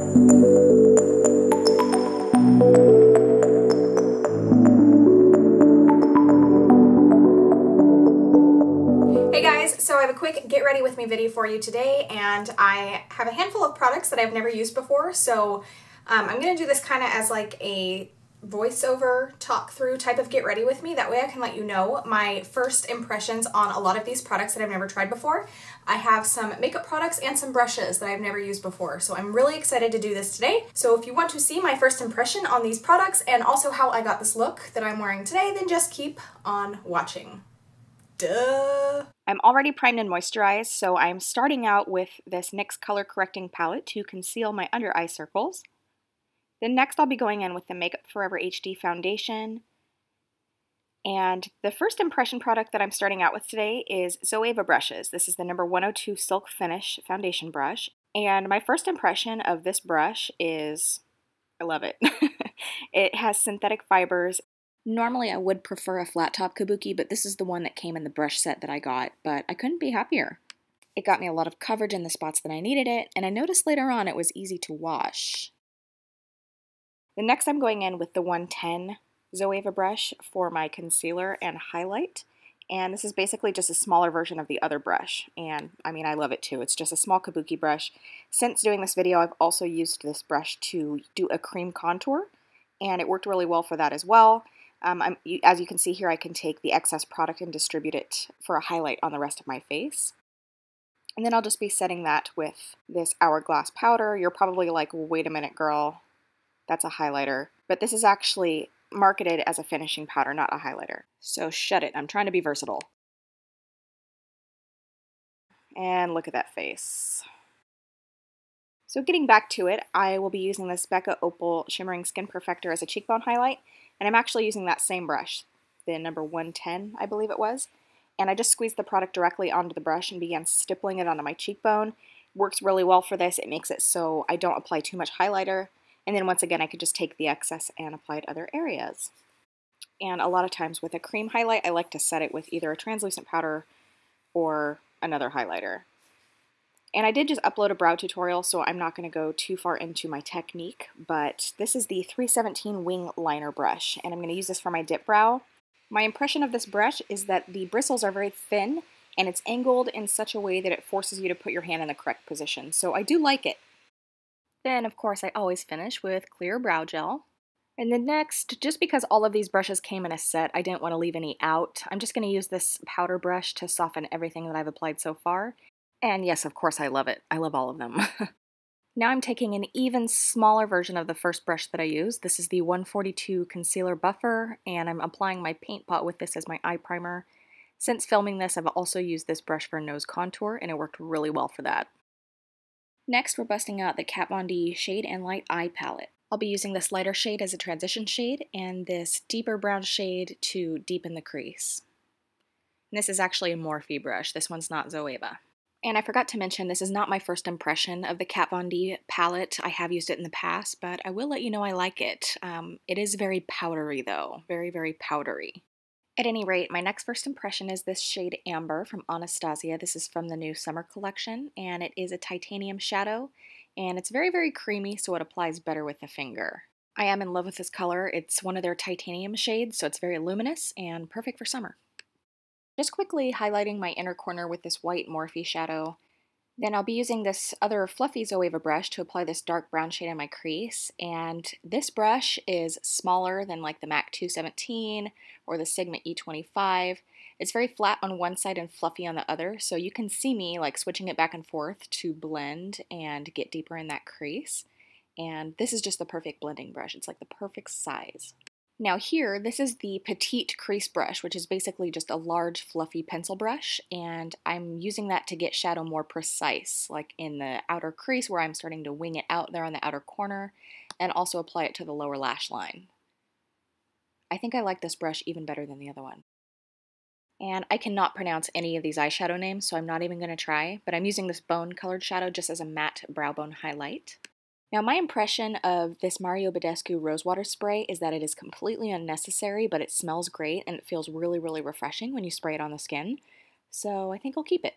Hey guys, so I have a quick get ready with me video for you today and I have a handful of products that I've never used before so um, I'm going to do this kind of as like a voiceover talk through type of get ready with me. That way I can let you know my first impressions on a lot of these products that I've never tried before. I have some makeup products and some brushes that I've never used before. So I'm really excited to do this today. So if you want to see my first impression on these products and also how I got this look that I'm wearing today, then just keep on watching. Duh. I'm already primed and moisturized, so I'm starting out with this NYX Color Correcting Palette to conceal my under eye circles. Then next I'll be going in with the Makeup Forever HD Foundation. And the first impression product that I'm starting out with today is Zoeva brushes. This is the number 102 Silk Finish foundation brush. And my first impression of this brush is, I love it. it has synthetic fibers. Normally I would prefer a flat top kabuki, but this is the one that came in the brush set that I got, but I couldn't be happier. It got me a lot of coverage in the spots that I needed it, and I noticed later on it was easy to wash. The next I'm going in with the 110 Zoeva brush for my concealer and highlight. And this is basically just a smaller version of the other brush. And I mean, I love it too. It's just a small kabuki brush. Since doing this video, I've also used this brush to do a cream contour. And it worked really well for that as well. Um, as you can see here, I can take the excess product and distribute it for a highlight on the rest of my face. And then I'll just be setting that with this Hourglass powder. You're probably like, wait a minute, girl. That's a highlighter. But this is actually marketed as a finishing powder, not a highlighter. So shut it. I'm trying to be versatile. And look at that face. So getting back to it, I will be using this Becca Opal Shimmering Skin Perfector as a cheekbone highlight. And I'm actually using that same brush, the number 110, I believe it was. And I just squeezed the product directly onto the brush and began stippling it onto my cheekbone. Works really well for this. It makes it so I don't apply too much highlighter. And then once again, I could just take the excess and apply it other areas. And a lot of times with a cream highlight, I like to set it with either a translucent powder or another highlighter. And I did just upload a brow tutorial, so I'm not going to go too far into my technique, but this is the 317 Wing Liner Brush, and I'm going to use this for my dip brow. My impression of this brush is that the bristles are very thin, and it's angled in such a way that it forces you to put your hand in the correct position, so I do like it. Then, of course, I always finish with clear brow gel. And then next, just because all of these brushes came in a set, I didn't want to leave any out. I'm just going to use this powder brush to soften everything that I've applied so far. And yes, of course, I love it. I love all of them. now I'm taking an even smaller version of the first brush that I used. This is the 142 Concealer Buffer, and I'm applying my paint pot with this as my eye primer. Since filming this, I've also used this brush for nose contour, and it worked really well for that. Next, we're busting out the Kat Von D Shade and Light Eye Palette. I'll be using this lighter shade as a transition shade and this deeper brown shade to deepen the crease. And this is actually a Morphe brush. This one's not Zoeva. And I forgot to mention, this is not my first impression of the Kat Von D palette. I have used it in the past, but I will let you know I like it. Um, it is very powdery though, very, very powdery. At any rate, my next first impression is this shade Amber from Anastasia. This is from the new summer collection, and it is a titanium shadow, and it's very, very creamy, so it applies better with the finger. I am in love with this color. It's one of their titanium shades, so it's very luminous and perfect for summer. Just quickly highlighting my inner corner with this white Morphe shadow, then I'll be using this other fluffy Zoeva brush to apply this dark brown shade on my crease. And this brush is smaller than like the MAC 217 or the Sigma E25. It's very flat on one side and fluffy on the other, so you can see me like switching it back and forth to blend and get deeper in that crease. And this is just the perfect blending brush. It's like the perfect size. Now here, this is the Petite Crease Brush, which is basically just a large fluffy pencil brush, and I'm using that to get shadow more precise, like in the outer crease where I'm starting to wing it out there on the outer corner, and also apply it to the lower lash line. I think I like this brush even better than the other one. And I cannot pronounce any of these eyeshadow names, so I'm not even going to try, but I'm using this bone colored shadow just as a matte brow bone highlight. Now, my impression of this Mario Badescu Rosewater Spray is that it is completely unnecessary, but it smells great and it feels really, really refreshing when you spray it on the skin. So I think I'll keep it.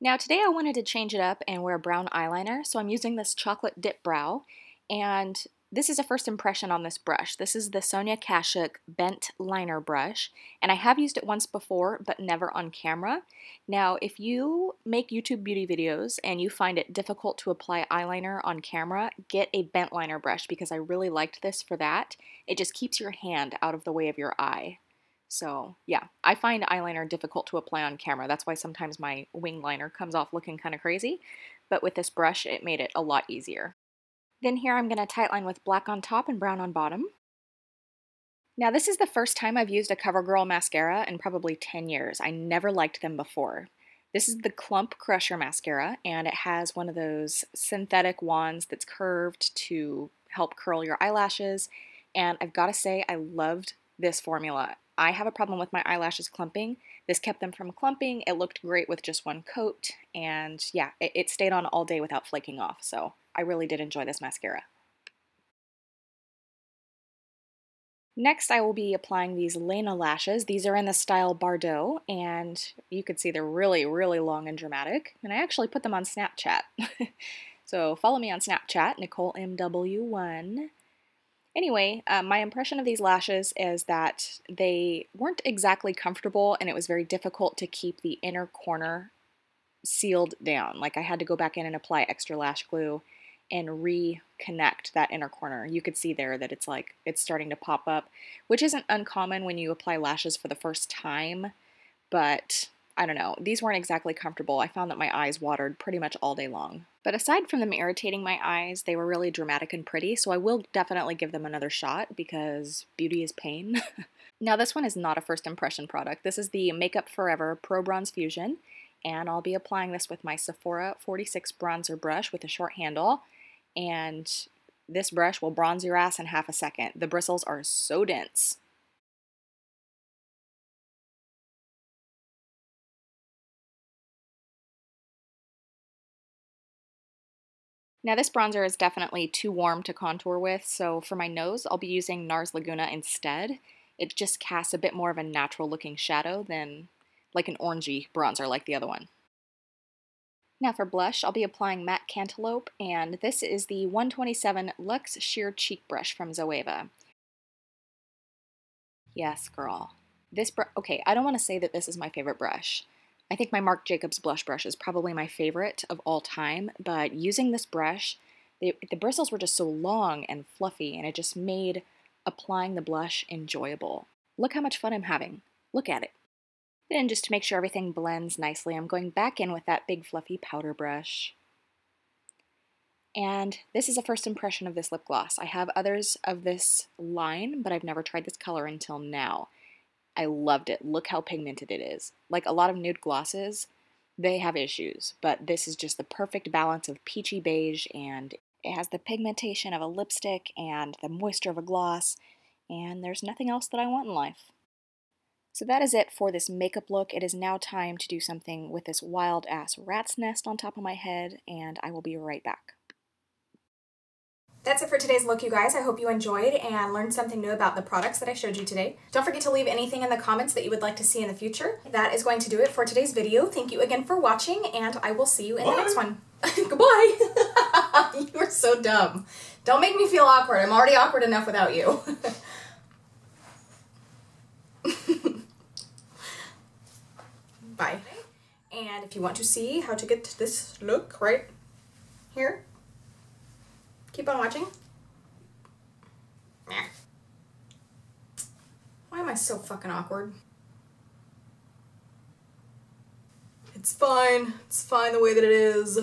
Now today I wanted to change it up and wear a brown eyeliner, so I'm using this chocolate dip brow, and this is a first impression on this brush. This is the Sonia Kashuk Bent Liner Brush, and I have used it once before, but never on camera. Now, if you make YouTube beauty videos and you find it difficult to apply eyeliner on camera, get a bent liner brush because I really liked this for that. It just keeps your hand out of the way of your eye. So yeah, I find eyeliner difficult to apply on camera. That's why sometimes my wing liner comes off looking kind of crazy. But with this brush, it made it a lot easier. Then here I'm going to tightline with black on top and brown on bottom. Now this is the first time I've used a CoverGirl mascara in probably 10 years. I never liked them before. This is the Clump Crusher Mascara, and it has one of those synthetic wands that's curved to help curl your eyelashes. And I've got to say, I loved this formula. I have a problem with my eyelashes clumping. This kept them from clumping. It looked great with just one coat, and yeah, it, it stayed on all day without flaking off. So I really did enjoy this mascara. Next, I will be applying these Lena lashes. These are in the style Bardot, and you can see they're really, really long and dramatic. And I actually put them on Snapchat. so follow me on Snapchat, NicoleMW1. Anyway, uh, my impression of these lashes is that they weren't exactly comfortable, and it was very difficult to keep the inner corner sealed down. Like I had to go back in and apply extra lash glue and reconnect that inner corner. You could see there that it's like it's starting to pop up, which isn't uncommon when you apply lashes for the first time, but I don't know. These weren't exactly comfortable. I found that my eyes watered pretty much all day long. But aside from them irritating my eyes, they were really dramatic and pretty, so I will definitely give them another shot because beauty is pain. now this one is not a first impression product. This is the Makeup Forever Pro Bronze Fusion, and I'll be applying this with my Sephora 46 bronzer brush with a short handle and this brush will bronze your ass in half a second. The bristles are so dense. Now this bronzer is definitely too warm to contour with, so for my nose I'll be using NARS Laguna instead. It just casts a bit more of a natural looking shadow than like an orangey bronzer like the other one. Now for blush, I'll be applying Matte Cantaloupe, and this is the 127 Luxe Sheer Cheek Brush from Zoeva. Yes, girl. This brush, okay, I don't want to say that this is my favorite brush. I think my Marc Jacobs blush brush is probably my favorite of all time, but using this brush, the, the bristles were just so long and fluffy, and it just made applying the blush enjoyable. Look how much fun I'm having. Look at it. Then just to make sure everything blends nicely, I'm going back in with that big fluffy powder brush. And this is a first impression of this lip gloss. I have others of this line, but I've never tried this color until now. I loved it. Look how pigmented it is. Like a lot of nude glosses, they have issues, but this is just the perfect balance of peachy beige and it has the pigmentation of a lipstick and the moisture of a gloss, and there's nothing else that I want in life. So that is it for this makeup look. It is now time to do something with this wild ass rat's nest on top of my head, and I will be right back. That's it for today's look, you guys. I hope you enjoyed and learned something new about the products that I showed you today. Don't forget to leave anything in the comments that you would like to see in the future. That is going to do it for today's video. Thank you again for watching, and I will see you in Bye. the next one. Goodbye! you are so dumb. Don't make me feel awkward. I'm already awkward enough without you. Bye. And if you want to see how to get this look right here, keep on watching. Why am I so fucking awkward? It's fine. It's fine the way that it is.